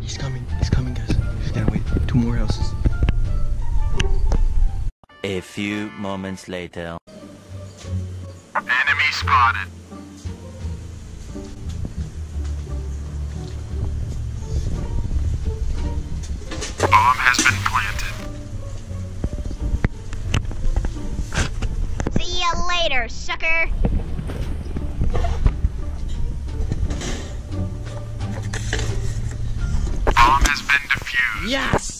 He's coming. He's coming, guys. Just gotta wait. Two more houses. A few moments later. Enemy spotted. Bomb has been planted. See ya later, sucker! Yes!